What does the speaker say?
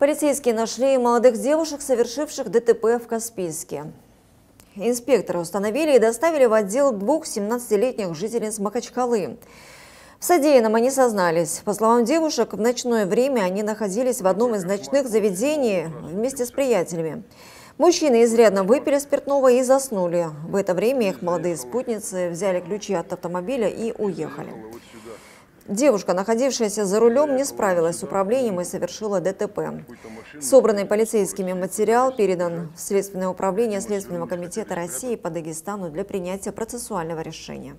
Полицейские нашли молодых девушек, совершивших ДТП в Каспийске. Инспекторы установили и доставили в отдел двух 17-летних жительниц Махачкалы. В содеянном они сознались. По словам девушек, в ночное время они находились в одном из ночных заведений вместе с приятелями. Мужчины изрядно выпили спиртного и заснули. В это время их молодые спутницы взяли ключи от автомобиля и уехали. Девушка, находившаяся за рулем, не справилась с управлением и совершила ДТП. Собранный полицейскими материал передан в Следственное управление Следственного комитета России по Дагестану для принятия процессуального решения.